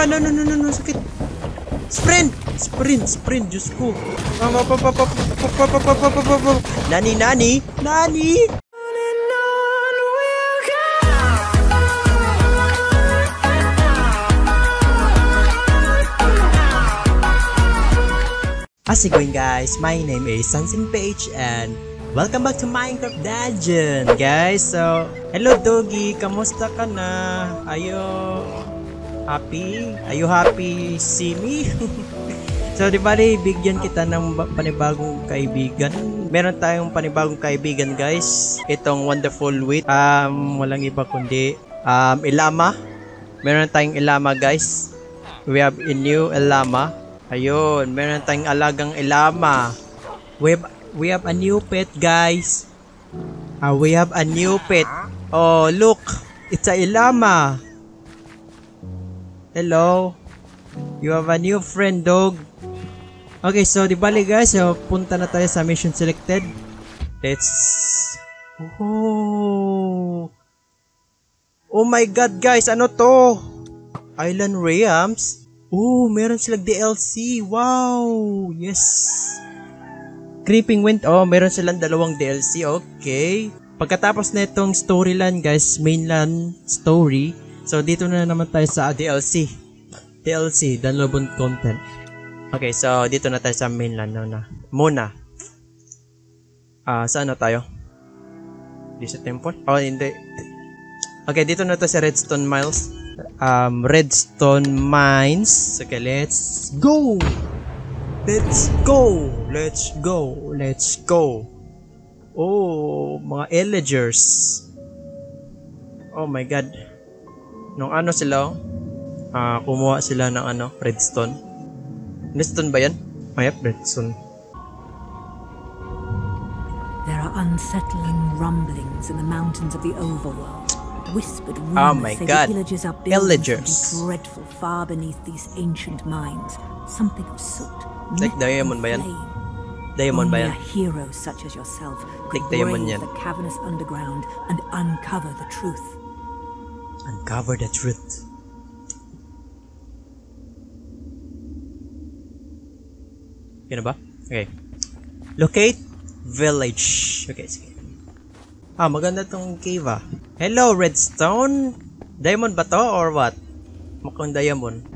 No, no, no, no, no, sakit. Sprint! Sprint, sprint, Diyos ko. Nani, nani? Nani? How's it going guys? My name is Sansin Page and welcome back to Minecraft Dungeon guys! So, hello doggy! Kamusta ka na? Ayo! Happy? Are you happy see me? so, di ba bigyan kita ng ba- panibagong kaibigan? Meron tayong panibagong kaibigan guys. Itong wonderful wit. Um, walang iba kundi um, Ilama. Meron tayong Ilama guys. We have a new Ilama. Ayun, meron tayong alagang ilama. We have, we have a new pet, guys. Ah, we have a new pet. Oh, look. It's a ilama. Hello. You have a new friend, dog. Okay, so di bali guys, so punta na tayo sa mission selected. Let's Oh. Oh my god, guys, ano to? Island Realms? Oh, meron silang DLC. Wow! Yes! Creeping Wind. Oh, meron silang dalawang DLC. Okay. Pagkatapos na itong storyline, guys, mainland story. So, dito na naman tayo sa DLC. DLC, downloadable content. Okay, so dito na tayo sa mainland no, na. Muna. Ah, saan na tayo? Di sa temple? Oh, hindi. Okay, dito na tayo sa Redstone Miles um, redstone mines. Okay, let's go! Let's go! Let's go! Let's go! Oh, mga illagers. Oh my god. Nung ano sila, ah kumuha sila ng ano, redstone. Redstone ba yan? Oh, yep, redstone. There are unsettling rumblings in the mountains of the overworld. Whispered rumors Oh my say God. the villagers are building Villagers. something dreadful far beneath these ancient mines. Something of soot. Like diamond ba yan? Diamond ba yan? a hero such as yourself could Like brave the cavernous underground and uncover the truth. Uncover the truth. Yun ba? Okay. Locate village. Okay, sige. Ah, maganda tong cave ah. Hello, redstone? Diamond ba to or what? Mukhang diamond.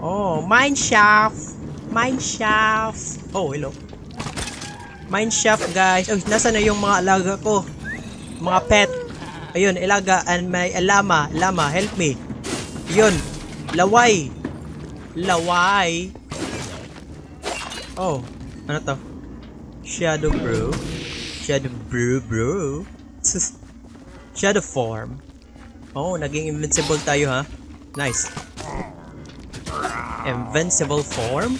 Oh, mine shaft. Mine shaft. Oh, hello. Mine shaft, guys. Oh, nasa na yung mga alaga ko? Mga pet. Ayun, ilaga and may lama. Lama, help me. Yun. Laway. Laway. Oh, ano to? Shadow bro. Shadow bro bro. Shadow form. Oh, naging invincible tayo ha. Nice. Invincible form?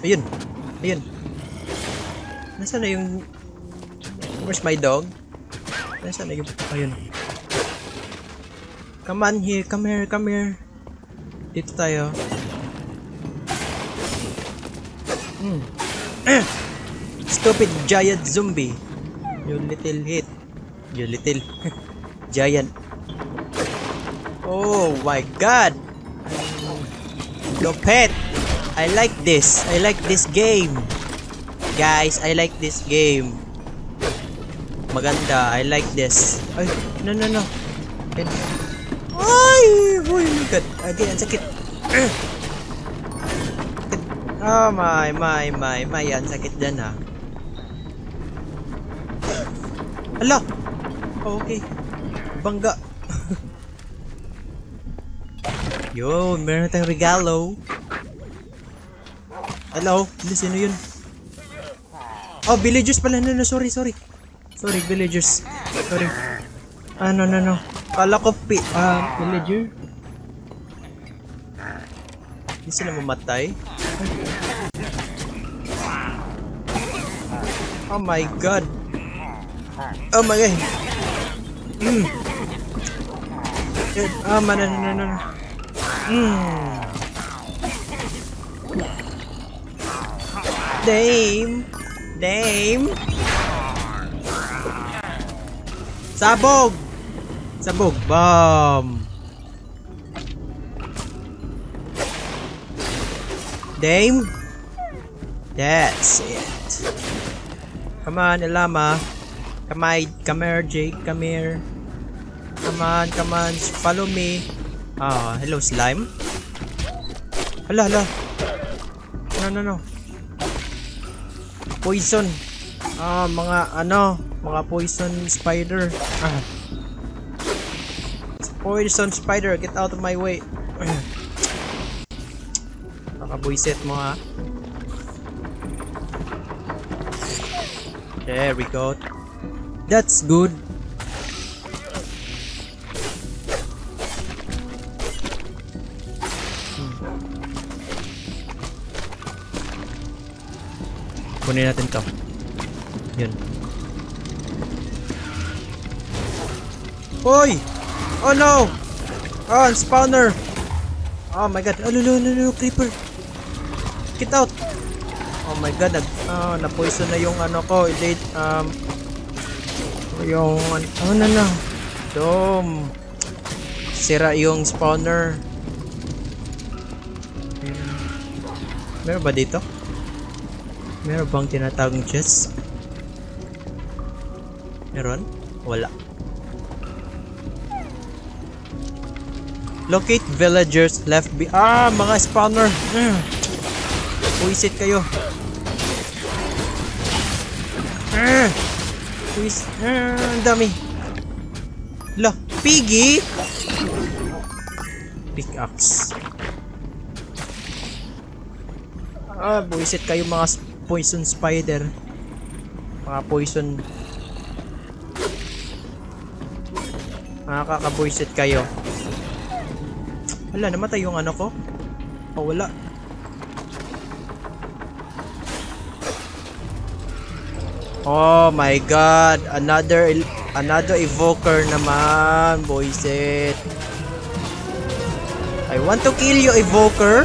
Ayun. Ayun. Nasaan na yung... Where's my dog? Nasaan na yung... Ayun. Come on here. Come here. Come here. Dito tayo. Hmm. Ah! Stupid giant zombie. You little hit. You little giant. Oh my god. Lopet. I like this. I like this game. Guys, I like this game. Maganda. I like this. Ay, no, no, no. Ay, oh my god. Again, ang sakit. Oh my, my, my, my. Ang sakit dyan ha. Ala! Oh, okay. Bangga. Yun, meron tayong regalo. Hello? Hindi, sino yun? Oh, villagers pala. No, no, sorry, sorry. Sorry, villagers. Sorry. Ah, no, no, no. Kala ko pi... Ah, villager? Hindi sila mamatay. Oh my god. Oh my god. Mm. Good. Oh, man, no, no, no. Mm. Damn. Dame! Sabog! Sabog! Bomb! Dame? That's it. Come on, Ilama. Come on, come here, Jake. Come here. Come on, come on. Follow me. Ah, hello, slime. Hala, hala. No, no, no. Poison. Ah, mga ano, mga poison spider. Ah. Poison spider, get out of my way. Nakabuisit mo ha. There we go. That's good. Kunin natin to. Yun. Hoy! Oh no! Oh, ang spawner! Oh my god. Oh, lulu, lulu, creeper. Get out! Oh my god, nag, oh, na-poison na yung ano ko. Late, um, yung, oh na na. Dom. Sira yung spawner. Meron ba dito? Meron bang tinatawagong chest? Meron? Wala. Locate villagers left be- Ah! Mga spawner! Mm. Puisit kayo. Ah! Puis- Ah! Ang dami. La! Piggy! Pickaxe. Ah, buisit kayo mga poison spider. Mga poison. Mga kakabuisit kayo. Wala, namatay yung ano ko. Oh, wala. Oh my god, another another evoker naman, buisit. I want to kill you, evoker.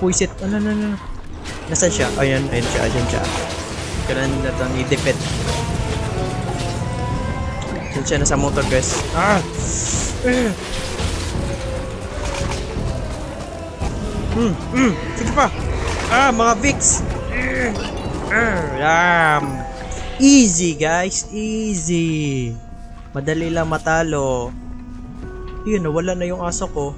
Buisit. Ano, ano, ano. Nasaan siya? Ayan, ayan siya, ayan siya. Kailan na itong i-defeat. Ayan siya, nasa motor guys. Ah! Hmm, hmm, sige pa! Ah, mga Vicks! Ram! Easy guys, easy! Madali lang matalo. Yun, nawala na yung aso ko.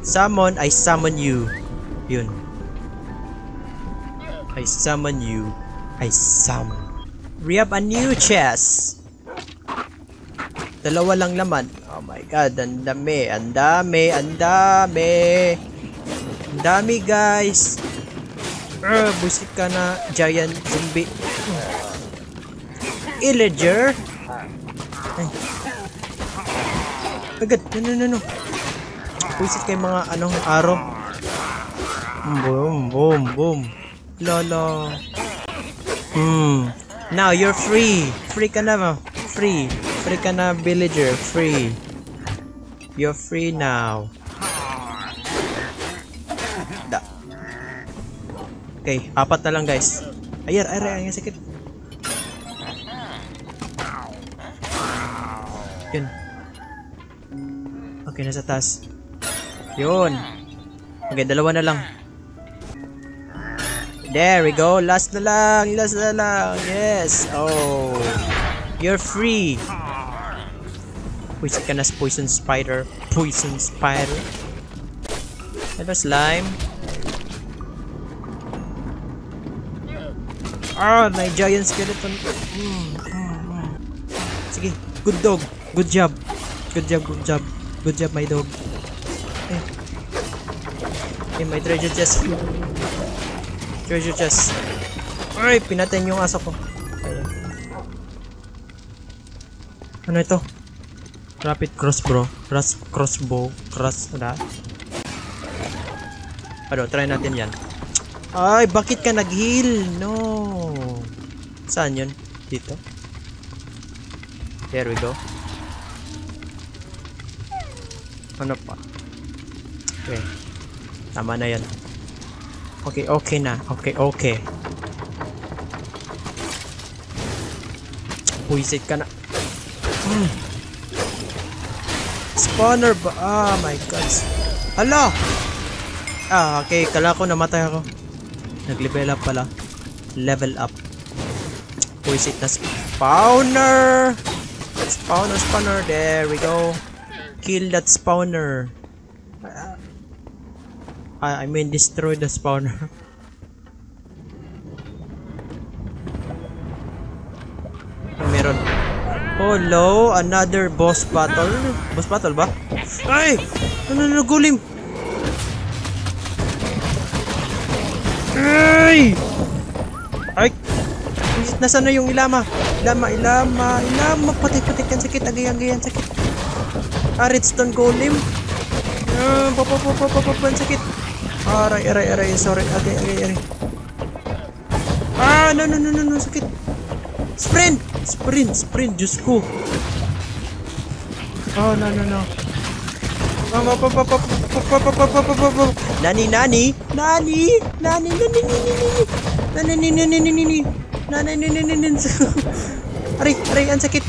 Summon, I summon you. Yun. I summon you. I summon. We have a new chest. Dalawa lang laman. Oh my god, ang dami, ang dami, ang dami. Ang dami guys. Uh, busit ka na, giant zombie. Illager. Ay. Agad, no, no, no, no. Busit kay mga anong araw. Boom, boom, boom. Lolo. Hmm. Now you're free. Free ka na? Free. Free ka na villager. Free. You're free now. Da. Okay, apat na lang guys. Ayar, ayar, ayar, sakit. Yun. Okay, nasa taas. Yun. Okay, dalawa na lang. There we go. Last na lang. Last na lang. Yes. Oh. You're free. Poison ka na poison spider. Poison spider. Hello slime. Ah, may giant skeleton. Sige, good dog. Good job. Good job, good job. Good job, my dog. Eh. Okay, may treasure chest. Treasure chest. Ay, pinatay yung aso ko. Ano ito? Rapid crossbow. Cross crossbow. Cross na. Ano, try natin yan. Ay, bakit ka nag-heal? No. Saan yun? Dito? There we go. Ano pa? Okay. Tama na yan. Okay, okay na. Okay, okay. Puisit ka na. Hmm. Spawner ba? Ah, my god. Hala! Ah, okay. Kala ko namatay ako. Nag-level up pala. Level up. Puisit na spawner! Spawner, spawner. There we go. Kill that spawner. Ah, I mean, destroy the spawner. Ah, meron. Low. Another boss battle. Boss battle ba? Ay! Ano na gulim? Ay! Ay! Nasaan na yung ilama? Ilama, ilama, ilama. Patik-patik yan sakit. Agay-agay yan sakit. Ah, redstone golem. Ah, papapapapapap sakit. Aray, aray, aray. Sorry. Agay, agay, aray. Ah, no, no, no, no, no. Sakit. Sprint! Sprint, sprint. Diyos ko. Oh, no, no, no. Nani, nani, nani, nani, nani, nani, nani, nani, nani, nani, nani, nani, nani, nani, Aray, aray, ang sakit.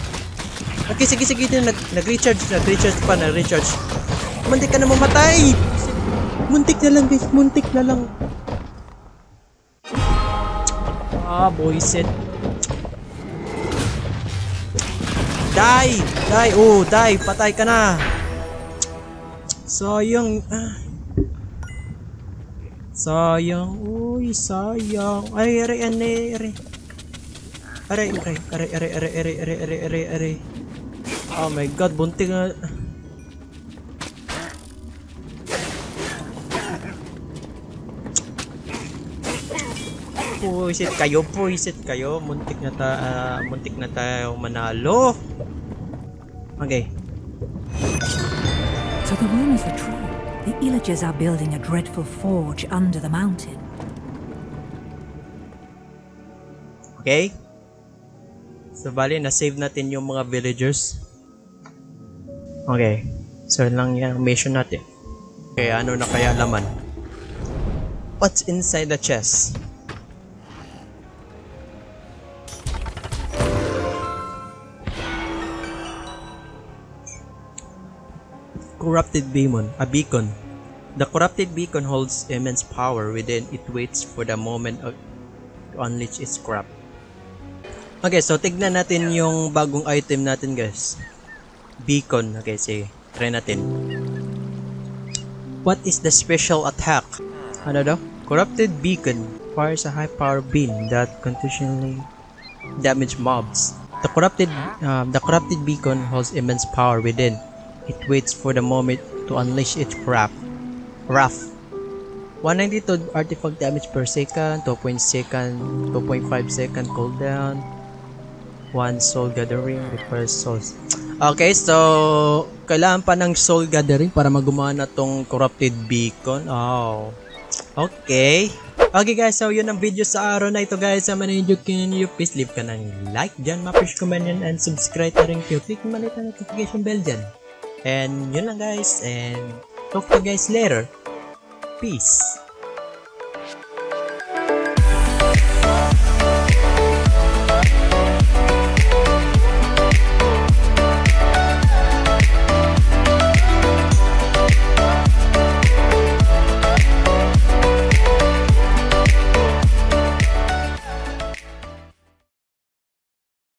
Okay, sige, sige, nag, nag-recharge, nag-recharge pa, nag-recharge. Muntik ka na mamatay. Muntik na lang, guys, muntik na lang. Ah, boyset. Die! Die! Oh, die! Patay ka na! Sayang. Ah. Sayang. Uy, sayang. Ay, aray, aray, aray. Aray, aray, aray, aray, aray, aray, aray, aray, aray. Oh my god, bunting nga. Puisit kayo, puisit kayo. Muntik na ta, ah, muntik na tayo manalo. Okay. So the rumors are true. The Illagers are building a dreadful forge under the mountain. Okay? So, bali, na-save natin yung mga villagers. Okay. So, lang yung mission natin. Okay, ano na kaya laman? What's inside the chest? Corrupted Beacon, a beacon. The corrupted beacon holds immense power within it waits for the moment of, to unleash its corrupt. Okay, so tignan natin yung bagong item natin guys. Beacon. Okay, sige. Try natin. What is the special attack? Ano daw? Corrupted Beacon fires a high power beam that continually damage mobs. The corrupted um, the corrupted beacon holds immense power within. It waits for the moment to unleash its wrath. Wrath. 192 artifact damage per second, 2.0 second, 2.5 second cooldown, 1 soul gathering requires souls. Okay, so kailangan pa ng soul gathering para magumawa na tong corrupted beacon. Oh. Okay. Okay guys, so yun ang video sa araw na ito guys. Sa manayod you please leave ka ng like dyan, ma-push comment and subscribe na rin kayo. Click mo na notification bell dyan. And yun lang guys, and talk to you guys later. Peace.